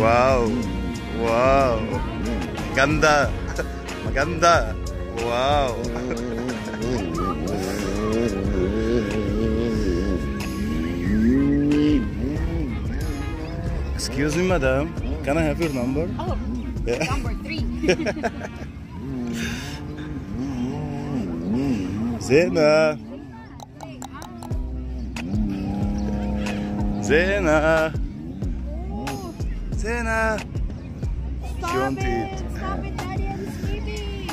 Wow. Wow. Ganda. Maganda. Wow. Excuse me, madam. Can I have your number? Oh, Yeah. number three. Zena. Zena. She Stop wanted. it! Stop it, Daddy! I'm sleeping!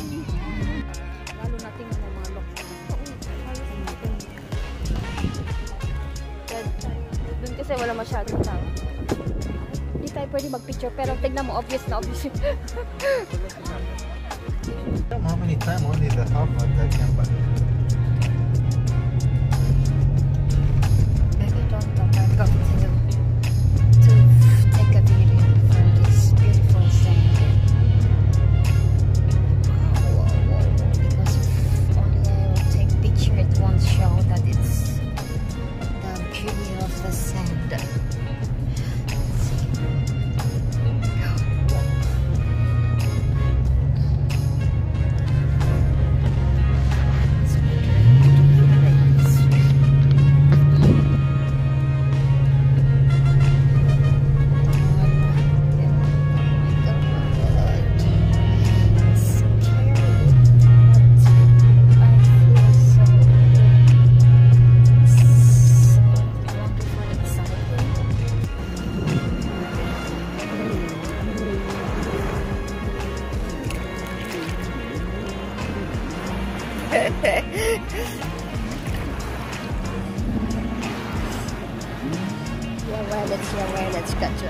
Lalo natin yung mga lock. Doon kasi wala masyadong tao. Hindi tayo pwede mag-picture pero tignan mo, obvious na obvious. How many time only the half of the camper? Beauty of the sand. yeah, right, it's, yeah, right, it's got you.